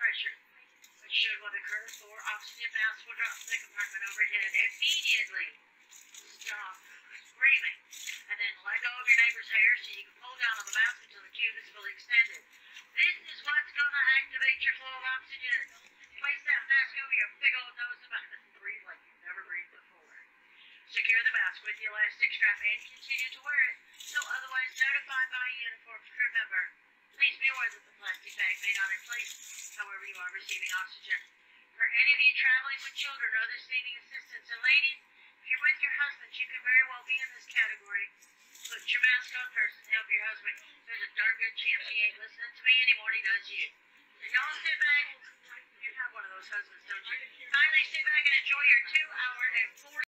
Pressure, which should what occur, four oxygen masks will drop from the compartment overhead. Immediately stop screaming and then let go of your neighbor's hair so you can pull down on the mask until the tube is fully extended. This is what's going to activate your flow of oxygen. Place that mask over your big old nose and mouth and breathe like you've never breathed before. Secure the mask with the elastic strap and continue to wear it plastic bag may not replace however you are receiving oxygen. For any of you traveling with children or others needing assistance, and ladies, if you're with your husband, you could very well be in this category. Put your mask on first and help your husband. There's a darn good chance he ain't listening to me anymore he does you. Y'all sit back. You have one of those husbands, don't you? Finally, sit back and